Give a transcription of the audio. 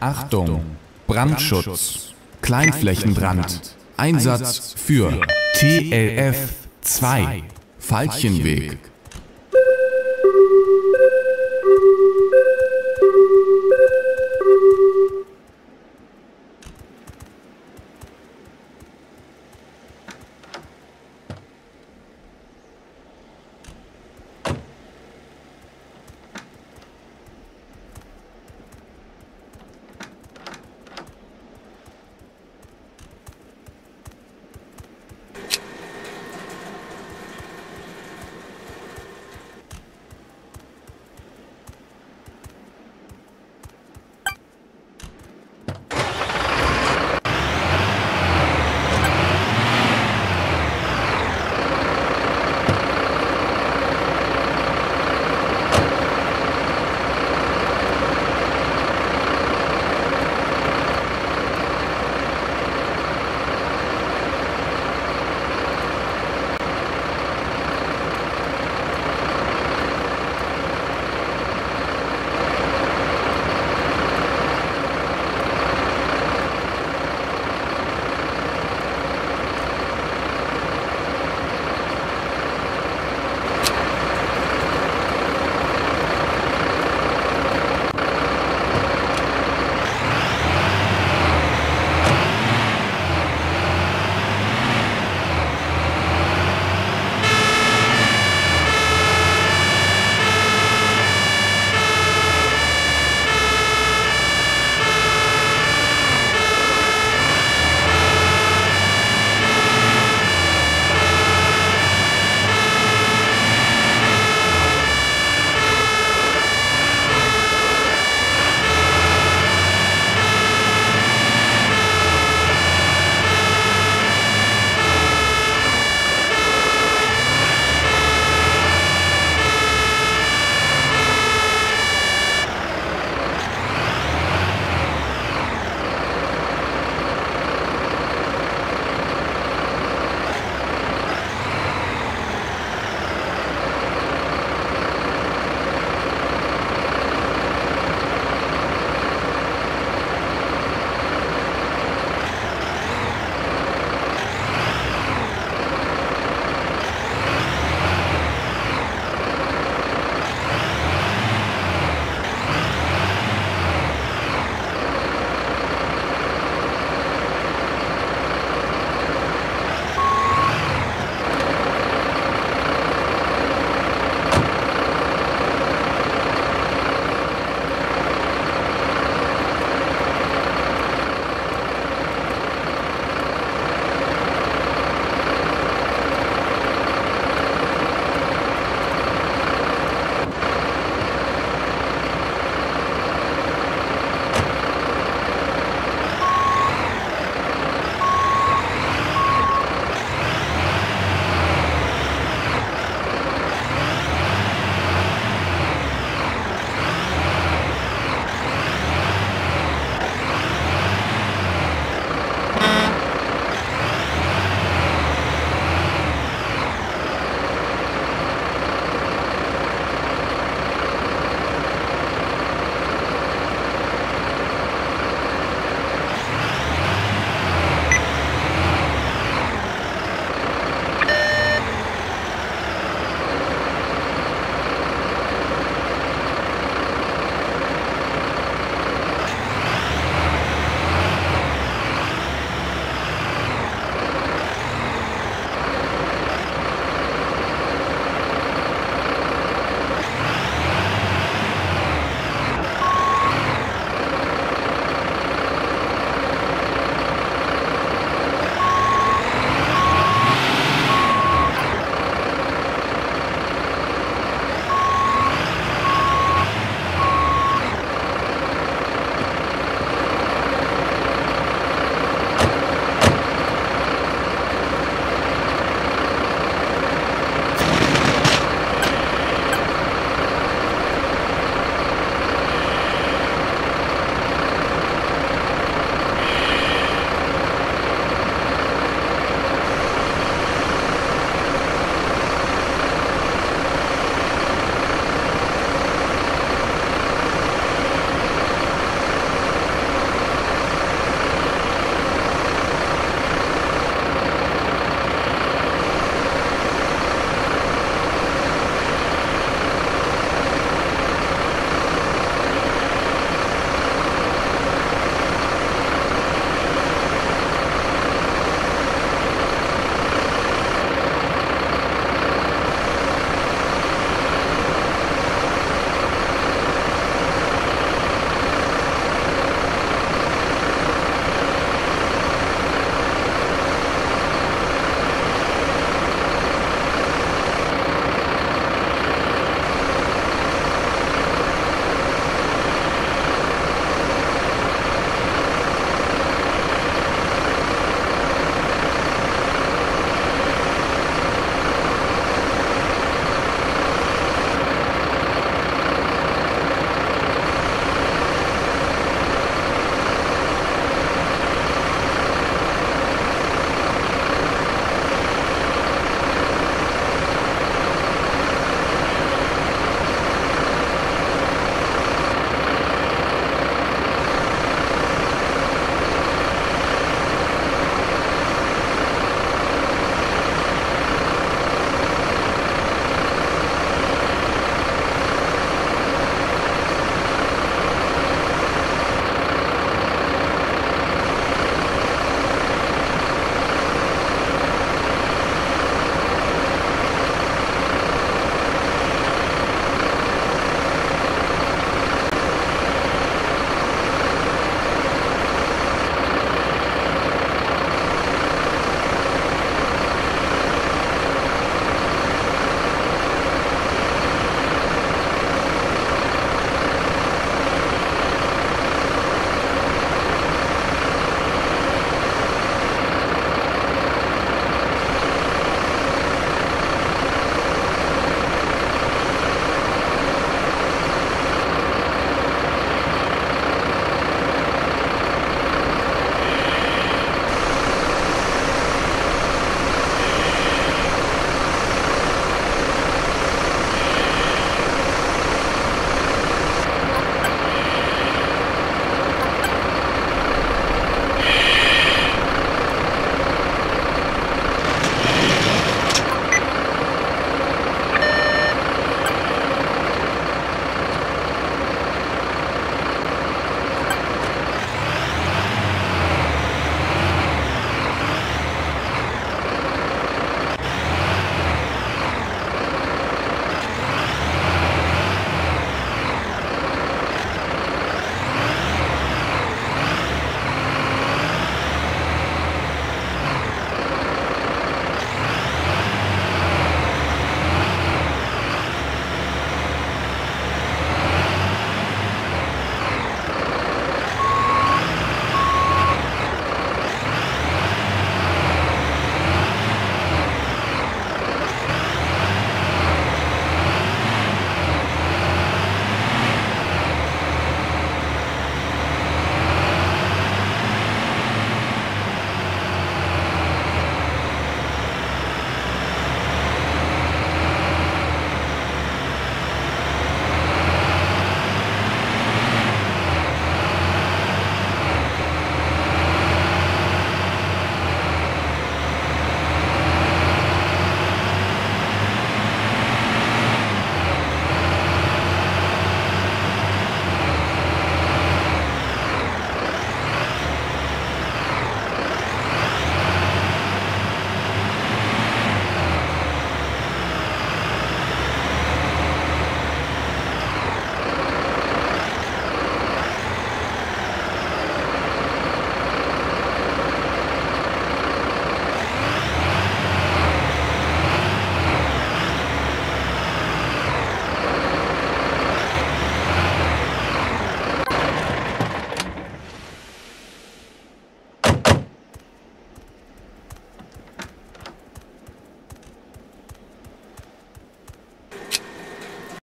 Achtung! Brandschutz. Kleinflächenbrand. Einsatz für TLF 2. Falchenweg.